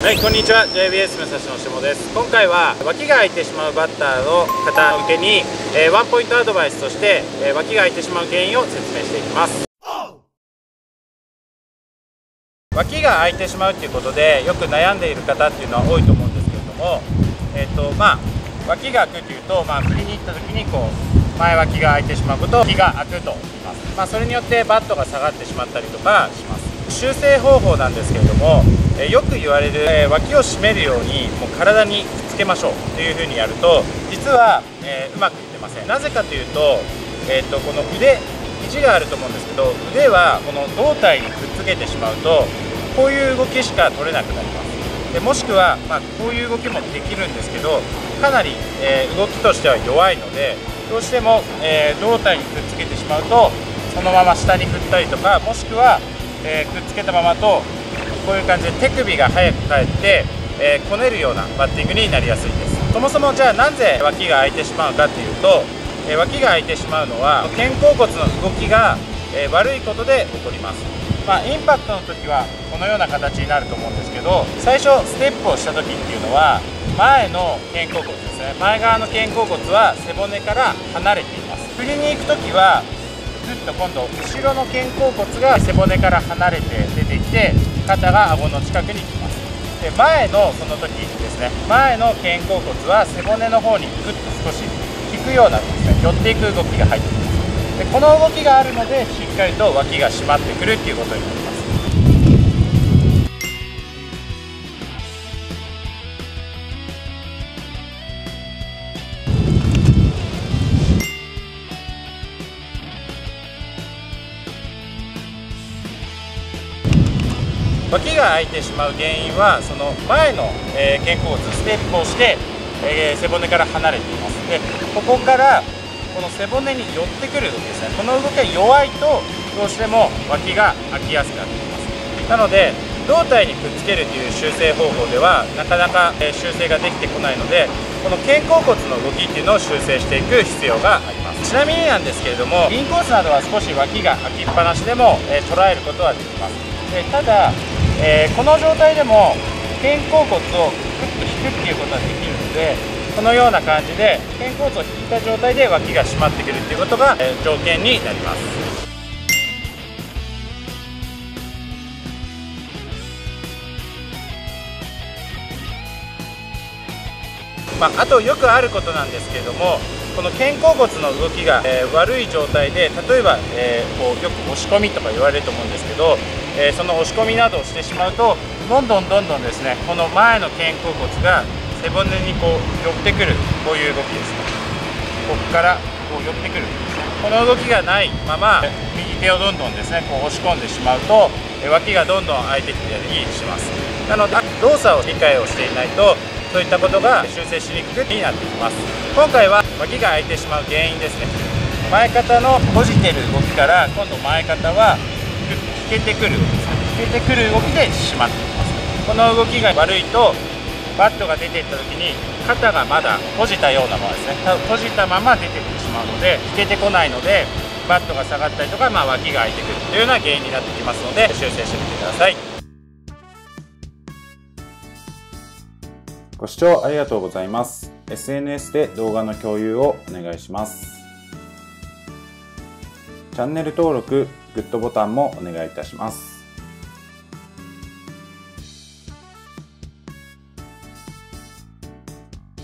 はい、こんにちは。JBS 武蔵の下です。今回は脇が空いてしまうバッターの方向けに、えー、ワンポイントアドバイスとして、えー、脇が空いてしまう原因を説明していきます。脇が空いてしまうっていうことでよく悩んでいる方っていうのは多いと思うんですけれどもえっ、ー、とまあ脇が空くっていうと、まあ、振りに行った時にこう前脇が空いてしまうことを気が空くと言います、まあ、それによってバットが下がってしまったりとかします。修正方法なんですけれども、えよく言われる、え脇を締めるようにもう体にくっつけましょうというふうにやると実は、えうまくいってません。なぜかというと,、えーと、この腕肘があると思うんですけど腕はこの胴体にくっつけてしまうとこういう動きしか取れなくなります。でもしくは、まあ、こういう動きもできるんですけどかなり、えー、動きとしては弱いのでどうしても、えー、胴体にくっつけてしまうとそのまま下に振ったりとかもしくはえー、くっつけたままとこういう感じで手首が早く返って、えー、こねるようなバッティングになりやすいです。そもそもじゃあなぜ脇が空いてしまうかっていうと、えー、脇が空いてしまうのは肩甲骨の動きが、え悪いことで起こります。まあ、インパクトの時はこのような形になると思うんですけど最初ステップをした時っていうのは前の肩甲骨ですね。前側の肩甲骨は背骨から離れています。振りに行く時はずっと今度後ろの肩甲骨が背骨から離れて出てきて肩が顎の近くに来ます。で前のその時ですね。前の肩甲骨は背骨の方にグッと少し引くようなですね寄っていく動きが入ってきます。でこの動きがあるのでしっかりと脇が締まってくるっていうことになります。脇が空いてしまう原因はその前の、えー、肩甲骨ステップをして、えー、背骨から離れています。でここからこの背骨に寄ってくる動きですね。この動きが弱いとどうしても脇が空きやすくなってきます。なので胴体にくっつけるという修正方法ではなかなか修正ができてこないのでこの肩甲骨の動きっていうのを修正していく必要があります。ちなみになんですけれどもインコースなどは少し脇が空きっぱなしでも、え捉えることはできます。でただえー、この状態でも肩甲骨をグッと引くっていうことができるのでこのような感じで肩甲骨を引いた状態で脇が締まってくるっていうことが、えー、条件になります。まあ、あとよくあることなんですけれどもこの肩甲骨の動きが、えー、悪い状態で例えば、えー、こうよく押し込みとか言われると思うんですけど、え、その押し込みなどをしてしまうとどんどんどんどんですねこの前の肩甲骨が背骨にこう寄ってくるこういう動きですね。ここからこう寄ってくる。この動きがないまま右手をどんどんですねこう押し込んでしまうと脇がどんどん開いてきたりします。なので動作を理解をしていないとそういったことが修正しにくくになってきます。今回は脇が開いてしまう原因ですね。前肩の閉じてる動きから今度前肩はけてくる動きですね引けてくる動きで締まってますこの動きが悪いとバットが出ていった時に肩がまだ閉じたようなままですね閉じたまま出てきてしまうので引けてこないのでバットが下がったりとか、まあ、脇が開いてくるというような原因になってきますので修正してみてくださいご視聴ありがとうございます。SNS で動画の共有をお願いします。チャンネル登録、グッドボタンもお願いいたします。